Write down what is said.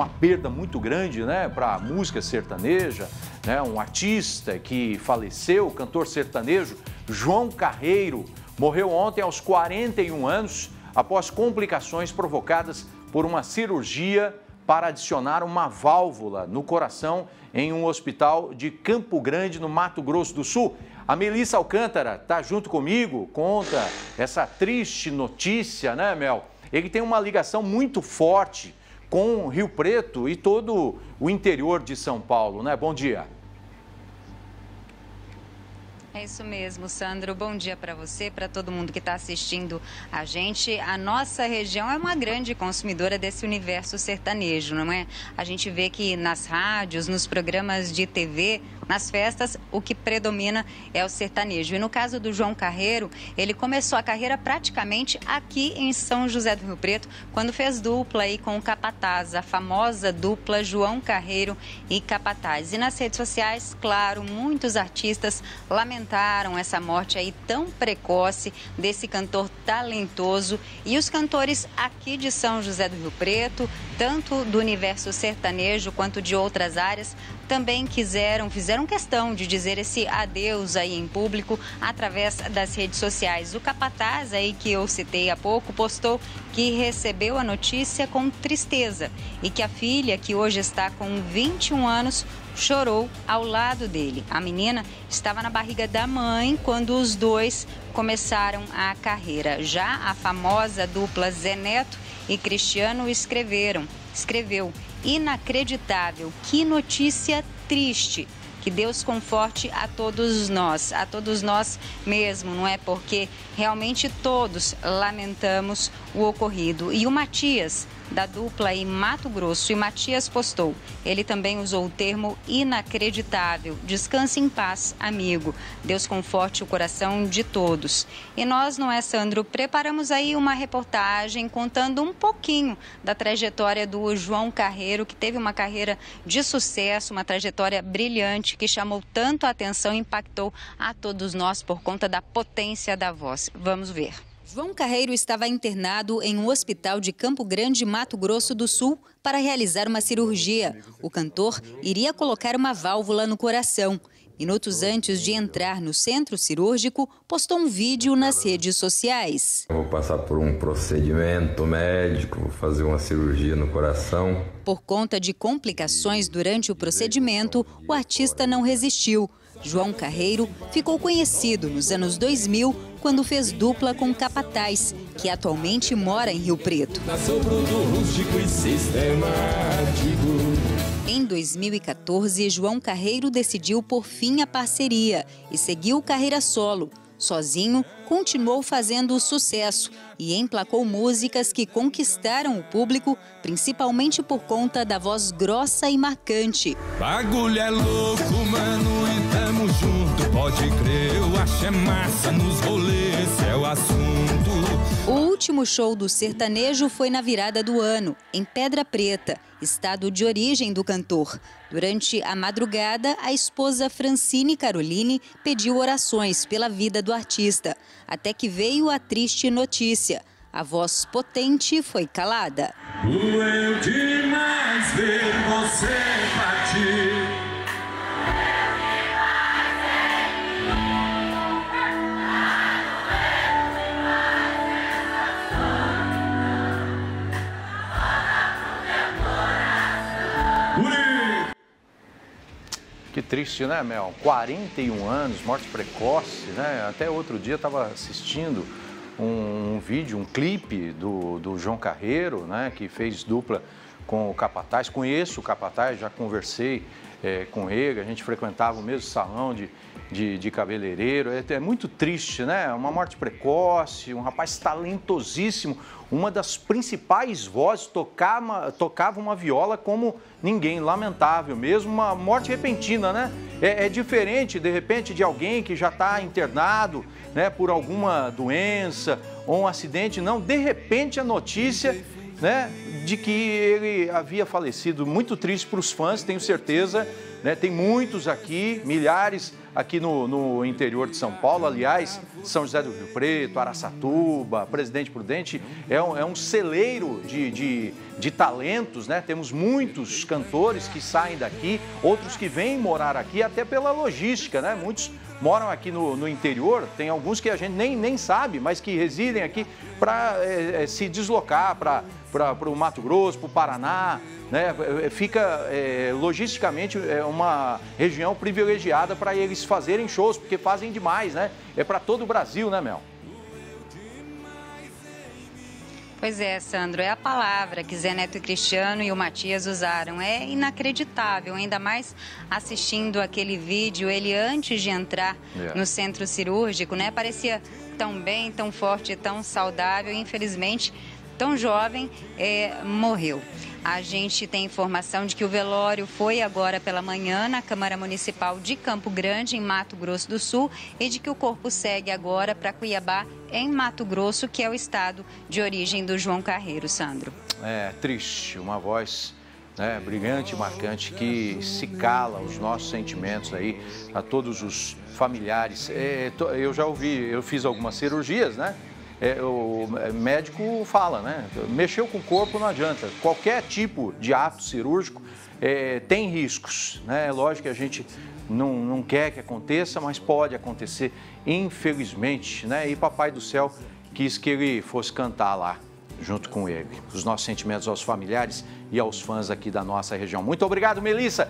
uma perda muito grande né, para a música sertaneja, né, um artista que faleceu, cantor sertanejo João Carreiro, morreu ontem aos 41 anos após complicações provocadas por uma cirurgia para adicionar uma válvula no coração em um hospital de Campo Grande, no Mato Grosso do Sul. A Melissa Alcântara está junto comigo, conta essa triste notícia, né, Mel? Ele tem uma ligação muito forte com Rio Preto e todo o interior de São Paulo, né? Bom dia. É isso mesmo, Sandro. Bom dia para você, para todo mundo que está assistindo a gente. A nossa região é uma grande consumidora desse universo sertanejo, não é? A gente vê que nas rádios, nos programas de TV, nas festas, o que predomina é o sertanejo. E no caso do João Carreiro, ele começou a carreira praticamente aqui em São José do Rio Preto, quando fez dupla aí com o Capataz, a famosa dupla João Carreiro e Capataz. E nas redes sociais, claro, muitos artistas lamentaram essa morte aí tão precoce desse cantor talentoso. E os cantores aqui de São José do Rio Preto, tanto do universo sertanejo quanto de outras áreas, também quiseram, fizeram questão de dizer esse adeus aí em público através das redes sociais. O capataz aí que eu citei há pouco postou que recebeu a notícia com tristeza e que a filha, que hoje está com 21 anos, chorou ao lado dele. A menina estava na barriga da mãe quando os dois começaram a carreira. Já a famosa dupla Zé Neto e Cristiano escreveram, escreveu inacreditável. Que notícia triste. Que Deus conforte a todos nós, a todos nós mesmo, não é? Porque realmente todos lamentamos o ocorrido. E o Matias da dupla em Mato Grosso e Matias postou. Ele também usou o termo inacreditável. Descanse em paz, amigo. Deus conforte o coração de todos. E nós, não é, Sandro, preparamos aí uma reportagem contando um pouquinho da trajetória do João Carreiro, que teve uma carreira de sucesso, uma trajetória brilhante que chamou tanto a atenção e impactou a todos nós por conta da potência da voz. Vamos ver. João Carreiro estava internado em um hospital de Campo Grande, Mato Grosso do Sul, para realizar uma cirurgia. O cantor iria colocar uma válvula no coração. Minutos antes de entrar no centro cirúrgico, postou um vídeo nas redes sociais. Vou passar por um procedimento médico, vou fazer uma cirurgia no coração. Por conta de complicações durante o procedimento, o artista não resistiu. João Carreiro ficou conhecido nos anos 2000 quando fez dupla com Capataz, que atualmente mora em Rio Preto. Em 2014, João Carreiro decidiu por fim a parceria e seguiu carreira solo. Sozinho, continuou fazendo sucesso e emplacou músicas que conquistaram o público, principalmente por conta da voz grossa e marcante. Bagulho é louco, mano, tamo junto, pode crer, eu acho é massa nos rolês, é o assunto. O último show do sertanejo foi na virada do ano, em Pedra Preta estado de origem do cantor. Durante a madrugada, a esposa Francine Caroline pediu orações pela vida do artista, até que veio a triste notícia. A voz potente foi calada. Doeu demais ver você Que triste, né, Mel? 41 anos, morte precoce, né? Até outro dia estava assistindo um, um, vídeo, um clipe do, do João Carreiro, né? Que fez dupla com o Capataz. Conheço o Capataz, já conversei é, com ele, a gente frequentava o mesmo salão de, de, de cabeleireiro. É, é, muito triste, né? Uma morte precoce, um rapaz talentosíssimo, uma das principais vozes, tocava, tocava uma viola como ninguém, lamentável mesmo, uma morte repentina, né? É, é diferente, de repente, de alguém que já está internado, né, por alguma doença ou um acidente, não, de repente a notícia né, de que ele havia falecido. Muito triste para os fãs, tenho certeza né? Tem muitos aqui, milhares aqui no, no, interior de São Paulo. Aliás, São José do Rio Preto, Araçatuba, Presidente Prudente é um, é um celeiro de, de, de, talentos, né? Temos muitos cantores que saem daqui, outros que vêm morar aqui, até pela logística, né? Muitos moram aqui no, no interior, tem alguns que a gente nem, nem sabe, mas que residem aqui para é, é, se deslocar para o Mato Grosso, para o Paraná. Né? Fica é, logisticamente é uma região privilegiada para eles fazerem shows, porque fazem demais, né? É para todo Brasil, né, Mel? Pois é, Sandro, é a palavra que Zé Neto e Cristiano e o Matias usaram. É inacreditável, ainda mais assistindo aquele vídeo, ele antes de entrar yeah. É. no centro cirúrgico, né? Parecia tão bem, tão forte, tão saudável, infelizmente, tão jovem, é, morreu. A gente tem informação de que o velório foi agora pela manhã na Câmara Municipal de Campo Grande, em Mato Grosso do Sul, e de que o corpo segue agora para Cuiabá, em Mato Grosso, que é o estado de origem do João Carreiro, Sandro. É triste, uma voz né, brilhante marcante que se cala os nossos sentimentos aí a todos os familiares. É, eu já ouvi, eu fiz algumas cirurgias, né? É, o médico fala, né? Mexeu com o corpo não adianta. Qualquer tipo de ato cirúrgico é, tem riscos, né? É lógico que a gente não, não quer que aconteça, mas pode acontecer, infelizmente, né? E Papai do Céu quis que ele fosse cantar lá junto com ele. Os nossos sentimentos aos familiares e aos fãs aqui da nossa região. Muito obrigado, Melissa.